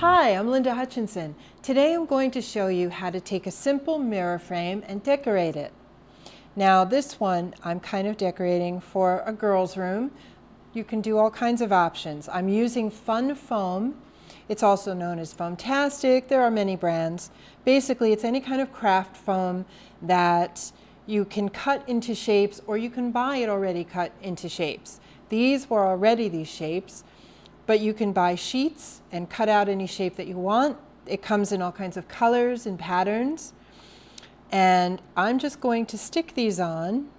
Hi, I'm Linda Hutchinson. Today I'm going to show you how to take a simple mirror frame and decorate it. Now this one I'm kind of decorating for a girl's room. You can do all kinds of options. I'm using Fun Foam. It's also known as Foamtastic. There are many brands. Basically it's any kind of craft foam that you can cut into shapes or you can buy it already cut into shapes. These were already these shapes but you can buy sheets and cut out any shape that you want. It comes in all kinds of colors and patterns. And I'm just going to stick these on.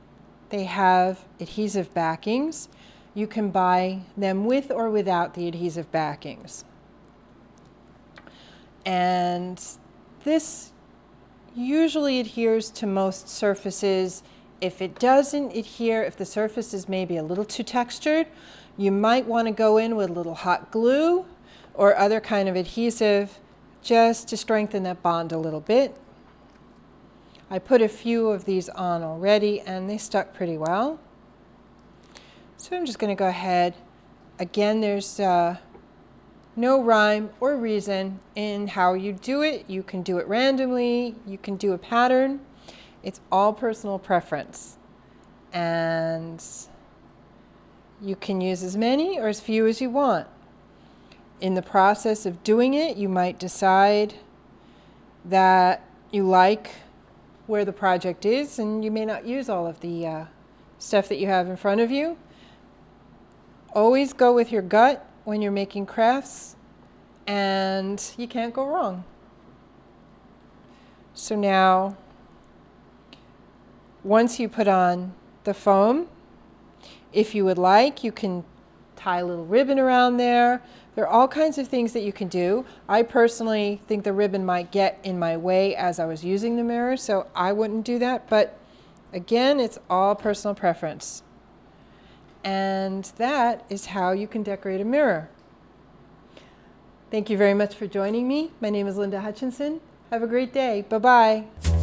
They have adhesive backings. You can buy them with or without the adhesive backings. And this usually adheres to most surfaces. If it doesn't adhere, if the surface is maybe a little too textured, you might want to go in with a little hot glue or other kind of adhesive just to strengthen that bond a little bit. I put a few of these on already and they stuck pretty well. So I'm just going to go ahead. Again, there's uh, no rhyme or reason in how you do it. You can do it randomly. You can do a pattern. It's all personal preference. And you can use as many or as few as you want. In the process of doing it, you might decide that you like where the project is and you may not use all of the uh, stuff that you have in front of you. Always go with your gut when you're making crafts and you can't go wrong. So now, once you put on the foam, if you would like, you can tie a little ribbon around there. There are all kinds of things that you can do. I personally think the ribbon might get in my way as I was using the mirror, so I wouldn't do that. But again, it's all personal preference. And that is how you can decorate a mirror. Thank you very much for joining me. My name is Linda Hutchinson. Have a great day. Bye-bye.